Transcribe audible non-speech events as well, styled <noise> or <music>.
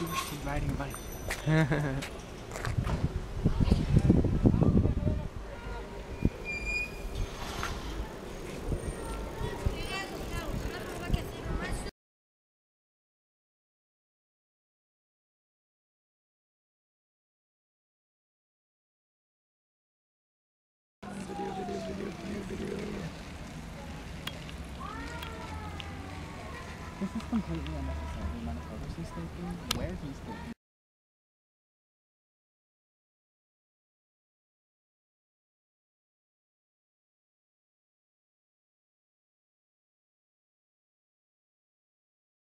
Jewish kid riding a bike. <laughs> Video, video, This is completely unnecessary. The amount of photos he's taking, where he's taking.